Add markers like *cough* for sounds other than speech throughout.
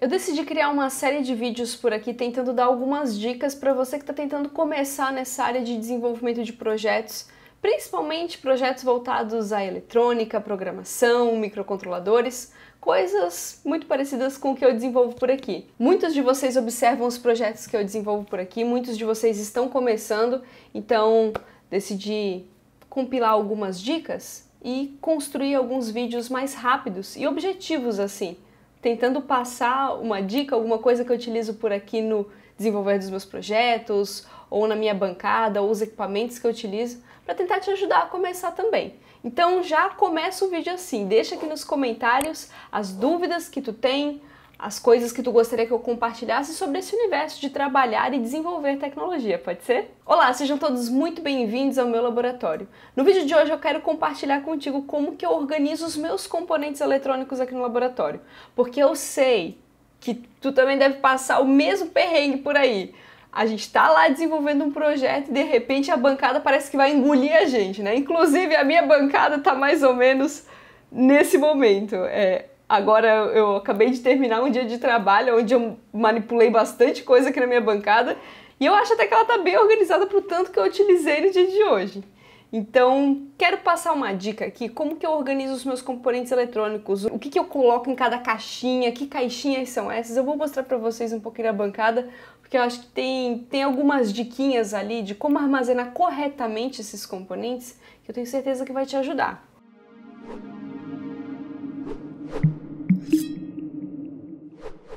Eu decidi criar uma série de vídeos por aqui tentando dar algumas dicas para você que está tentando começar nessa área de desenvolvimento de projetos, principalmente projetos voltados à eletrônica, programação, microcontroladores, coisas muito parecidas com o que eu desenvolvo por aqui. Muitos de vocês observam os projetos que eu desenvolvo por aqui, muitos de vocês estão começando, então decidi compilar algumas dicas e construir alguns vídeos mais rápidos e objetivos assim tentando passar uma dica, alguma coisa que eu utilizo por aqui no desenvolver dos meus projetos, ou na minha bancada, ou os equipamentos que eu utilizo, para tentar te ajudar a começar também. Então já começa o vídeo assim, deixa aqui nos comentários as dúvidas que tu tem, as coisas que tu gostaria que eu compartilhasse sobre esse universo de trabalhar e desenvolver tecnologia, pode ser? Olá, sejam todos muito bem-vindos ao meu laboratório. No vídeo de hoje eu quero compartilhar contigo como que eu organizo os meus componentes eletrônicos aqui no laboratório, porque eu sei que tu também deve passar o mesmo perrengue por aí. A gente está lá desenvolvendo um projeto e de repente a bancada parece que vai engolir a gente, né? Inclusive a minha bancada está mais ou menos nesse momento. É, Agora eu acabei de terminar um dia de trabalho onde eu manipulei bastante coisa aqui na minha bancada e eu acho até que ela está bem organizada para o tanto que eu utilizei no dia de hoje. Então, quero passar uma dica aqui, como que eu organizo os meus componentes eletrônicos, o que, que eu coloco em cada caixinha, que caixinhas são essas, eu vou mostrar para vocês um pouquinho da bancada, porque eu acho que tem, tem algumas diquinhas ali de como armazenar corretamente esses componentes, que eu tenho certeza que vai te ajudar.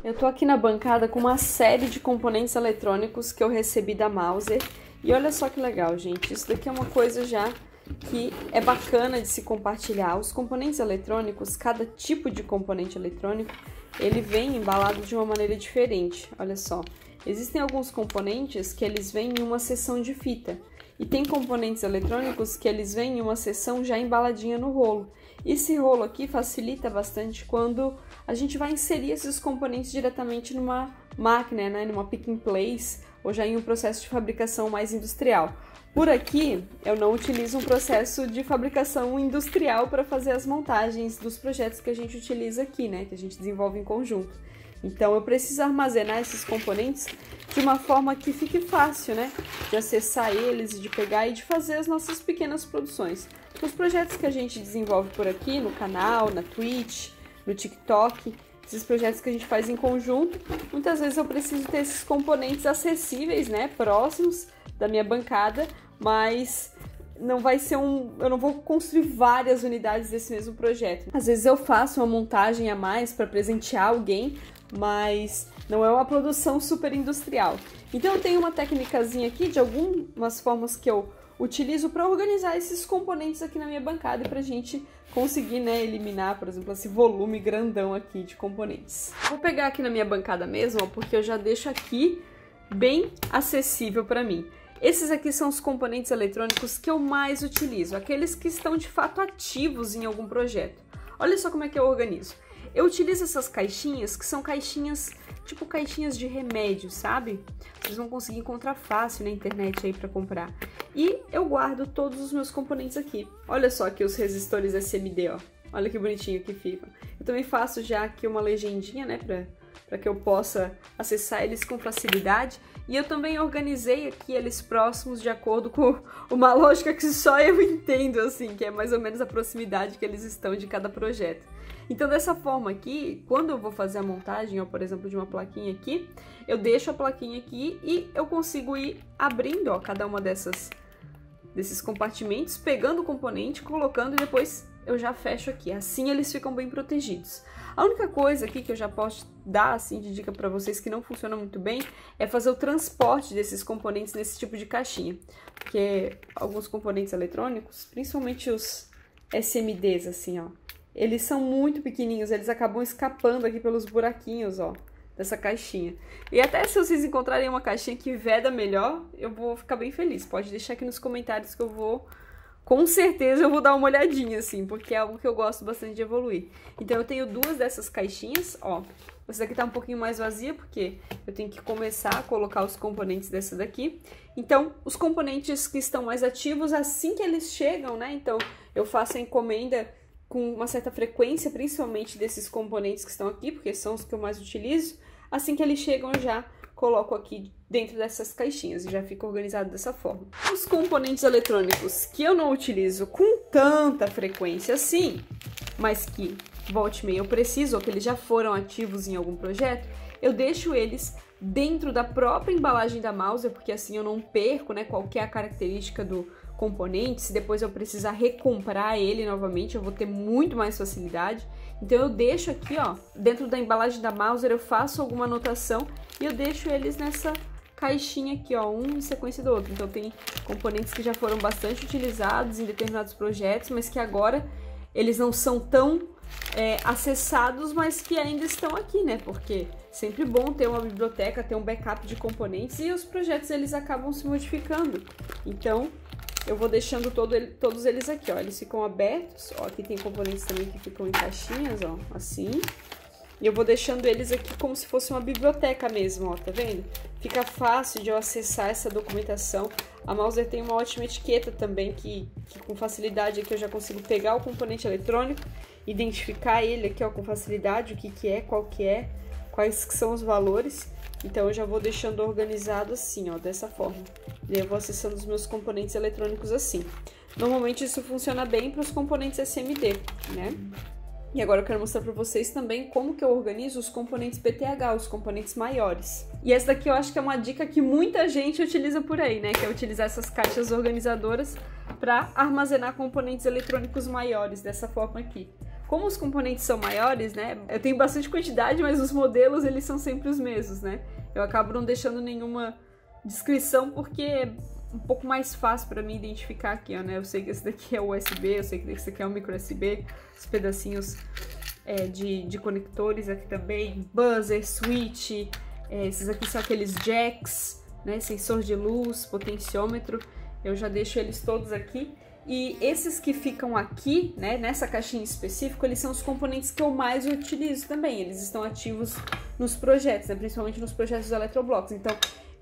Eu tô aqui na bancada com uma série de componentes eletrônicos que eu recebi da Mauser. E olha só que legal, gente. Isso daqui é uma coisa já que é bacana de se compartilhar. Os componentes eletrônicos, cada tipo de componente eletrônico, ele vem embalado de uma maneira diferente. Olha só. Existem alguns componentes que eles vêm em uma seção de fita. E tem componentes eletrônicos que eles vêm em uma seção já embaladinha no rolo. Esse rolo aqui facilita bastante quando a gente vai inserir esses componentes diretamente numa máquina, né, numa pick and place, ou já em um processo de fabricação mais industrial. Por aqui, eu não utilizo um processo de fabricação industrial para fazer as montagens dos projetos que a gente utiliza aqui, né, que a gente desenvolve em conjunto. Então, eu preciso armazenar esses componentes de uma forma que fique fácil, né, de acessar eles, de pegar e de fazer as nossas pequenas produções. Os projetos que a gente desenvolve por aqui, no canal, na Twitch, no TikTok, esses projetos que a gente faz em conjunto, muitas vezes eu preciso ter esses componentes acessíveis, né, próximos da minha bancada, mas não vai ser um, eu não vou construir várias unidades desse mesmo projeto. Às vezes eu faço uma montagem a mais para presentear alguém, mas não é uma produção super industrial. Então eu tenho uma técnicazinha aqui de algumas formas que eu utilizo para organizar esses componentes aqui na minha bancada e para a gente conseguir né, eliminar, por exemplo, esse volume grandão aqui de componentes. Vou pegar aqui na minha bancada mesmo, porque eu já deixo aqui bem acessível para mim. Esses aqui são os componentes eletrônicos que eu mais utilizo, aqueles que estão de fato ativos em algum projeto. Olha só como é que eu organizo. Eu utilizo essas caixinhas, que são caixinhas tipo caixinhas de remédio, sabe? Vocês vão conseguir encontrar fácil na internet aí para comprar. E eu guardo todos os meus componentes aqui. Olha só aqui os resistores SMD, ó. Olha que bonitinho que ficam. Eu também faço já aqui uma legendinha, né, pra que eu possa acessar eles com facilidade. E eu também organizei aqui eles próximos de acordo com *laughs* uma lógica que só eu entendo, assim, que é mais ou menos a proximidade que eles estão de cada projeto. Então, dessa forma aqui, quando eu vou fazer a montagem, ó, por exemplo, de uma plaquinha aqui, eu deixo a plaquinha aqui e eu consigo ir abrindo, ó, cada uma dessas desses compartimentos, pegando o componente, colocando e depois eu já fecho aqui. Assim eles ficam bem protegidos. A única coisa aqui que eu já posso dar assim de dica para vocês que não funciona muito bem é fazer o transporte desses componentes nesse tipo de caixinha, porque alguns componentes eletrônicos, principalmente os SMDs assim, ó, eles são muito pequenininhos, eles acabam escapando aqui pelos buraquinhos, ó, dessa caixinha. E até se vocês encontrarem uma caixinha que veda melhor, eu vou ficar bem feliz. Pode deixar aqui nos comentários que eu vou com certeza eu vou dar uma olhadinha, assim, porque é algo que eu gosto bastante de evoluir. Então eu tenho duas dessas caixinhas, ó. Essa daqui tá um pouquinho mais vazia, porque eu tenho que começar a colocar os componentes dessa daqui. Então, os componentes que estão mais ativos, assim que eles chegam, né? Então, eu faço a encomenda com uma certa frequência, principalmente desses componentes que estão aqui, porque são os que eu mais utilizo. Assim que eles chegam, eu já coloco aqui dentro dessas caixinhas e já fica organizado dessa forma. Os componentes eletrônicos que eu não utilizo com tanta frequência assim, mas que volte meia eu preciso, ou que eles já foram ativos em algum projeto, eu deixo eles dentro da própria embalagem da Mauser, porque assim eu não perco né, qualquer característica do componente. Se depois eu precisar recomprar ele novamente, eu vou ter muito mais facilidade. Então eu deixo aqui, ó, dentro da embalagem da Mauser, eu faço alguma anotação e eu deixo eles nessa caixinha aqui, ó, um em sequência do outro. Então tem componentes que já foram bastante utilizados em determinados projetos, mas que agora eles não são tão é, acessados, mas que ainda estão aqui, né? Porque sempre bom ter uma biblioteca, ter um backup de componentes e os projetos eles acabam se modificando. Então eu vou deixando todo ele, todos eles aqui, ó. Eles ficam abertos, ó. Aqui tem componentes também que ficam em caixinhas, ó, assim. E eu vou deixando eles aqui como se fosse uma biblioteca mesmo, ó, tá vendo? Fica fácil de eu acessar essa documentação. A Mauser tem uma ótima etiqueta também, que, que com facilidade aqui eu já consigo pegar o componente eletrônico, identificar ele aqui, ó, com facilidade, o que que é, qual que é, quais que são os valores. Então eu já vou deixando organizado assim, ó, dessa forma. E eu vou acessando os meus componentes eletrônicos assim. Normalmente isso funciona bem para os componentes SMD, né? E agora eu quero mostrar para vocês também como que eu organizo os componentes PTH, os componentes maiores. E essa daqui eu acho que é uma dica que muita gente utiliza por aí, né? Que é utilizar essas caixas organizadoras para armazenar componentes eletrônicos maiores, dessa forma aqui. Como os componentes são maiores, né? Eu tenho bastante quantidade, mas os modelos eles são sempre os mesmos, né? Eu acabo não deixando nenhuma descrição porque um pouco mais fácil para mim identificar aqui, ó, né? Eu sei que esse daqui é USB, eu sei que esse daqui é um micro USB, os pedacinhos é, de, de conectores aqui também, buzzer, switch, é, esses aqui são aqueles jacks, né? Sensor de luz, potenciômetro, eu já deixo eles todos aqui. E esses que ficam aqui, né, nessa caixinha específica, eles são os componentes que eu mais utilizo também. Eles estão ativos nos projetos, né, principalmente nos projetos dos eletroblocos. Então,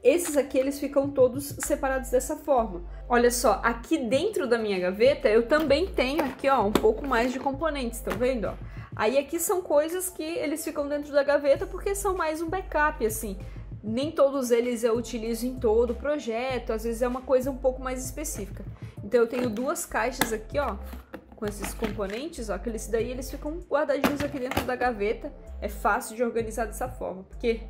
esses aqui, eles ficam todos separados dessa forma. Olha só, aqui dentro da minha gaveta, eu também tenho aqui, ó, um pouco mais de componentes, estão vendo, ó? Aí aqui são coisas que eles ficam dentro da gaveta porque são mais um backup, assim. Nem todos eles eu utilizo em todo o projeto, às vezes é uma coisa um pouco mais específica. Então eu tenho duas caixas aqui, ó, com esses componentes, ó, que daí eles ficam guardadinhos aqui dentro da gaveta. É fácil de organizar dessa forma, porque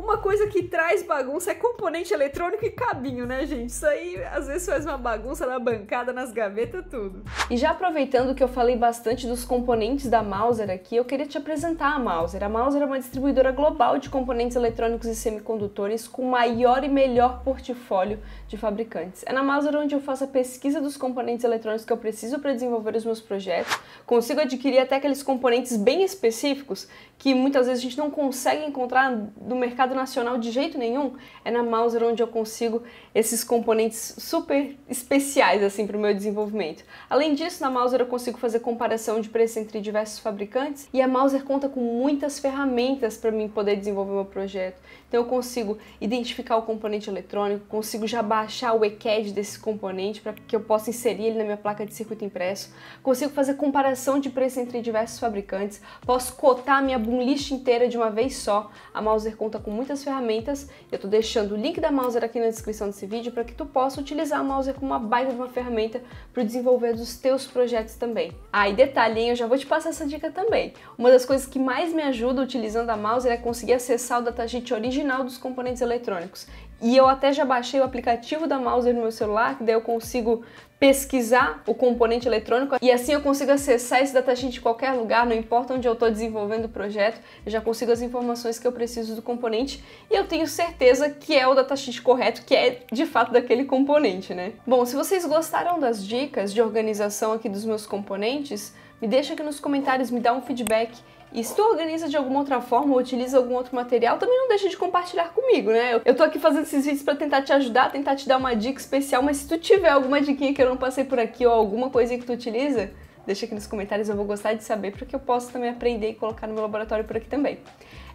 uma coisa que traz bagunça é componente eletrônico e cabinho, né, gente? Isso aí às vezes faz uma bagunça na bancada, nas gavetas, tudo. E já aproveitando que eu falei bastante dos componentes da Mauser aqui, eu queria te apresentar a Mauser. A Mauser é uma distribuidora global de componentes eletrônicos e semicondutores com maior e melhor portfólio de fabricantes. É na Mauser onde eu faço a pesquisa dos componentes eletrônicos que eu preciso para desenvolver os meus projetos. Consigo adquirir até aqueles componentes bem específicos que muitas vezes a gente não consegue encontrar no mercado mercado nacional de jeito nenhum, é na Mauser onde eu consigo esses componentes super especiais assim para o meu desenvolvimento. Além disso, na Mauser eu consigo fazer comparação de preço entre diversos fabricantes e a Mauser conta com muitas ferramentas para mim poder desenvolver meu projeto. Então eu consigo identificar o componente eletrônico, consigo já baixar o ECAD desse componente para que eu possa inserir ele na minha placa de circuito impresso, consigo fazer comparação de preço entre diversos fabricantes, posso cotar minha boom list inteira de uma vez só. A Mauser conta com muitas ferramentas. Eu estou deixando o link da Mauser aqui na descrição desse vídeo para que tu possa utilizar a Mauser como uma baita de uma ferramenta para o desenvolver dos teus projetos também. Ah, e detalhe, hein, eu já vou te passar essa dica também. Uma das coisas que mais me ajuda utilizando a Mauser é conseguir acessar o datasheet original dos componentes eletrônicos. E eu até já baixei o aplicativo da Mauser no meu celular, que daí eu consigo pesquisar o componente eletrônico e assim eu consigo acessar esse datasheet de qualquer lugar, não importa onde eu estou desenvolvendo o projeto, eu já consigo as informações que eu preciso do componente e eu tenho certeza que é o datasheet correto, que é de fato daquele componente, né? Bom, se vocês gostaram das dicas de organização aqui dos meus componentes, me deixa aqui nos comentários, me dá um feedback e se tu organiza de alguma outra forma ou utiliza algum outro material, também não deixa de compartilhar comigo, né? Eu tô aqui fazendo esses vídeos para tentar te ajudar, tentar te dar uma dica especial, mas se tu tiver alguma diquinha que eu não passei por aqui ou alguma coisinha que tu utiliza, deixa aqui nos comentários, eu vou gostar de saber, porque eu posso também aprender e colocar no meu laboratório por aqui também.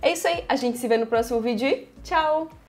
É isso aí, a gente se vê no próximo vídeo e tchau!